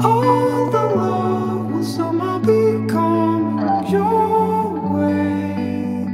All the love will somehow be your way.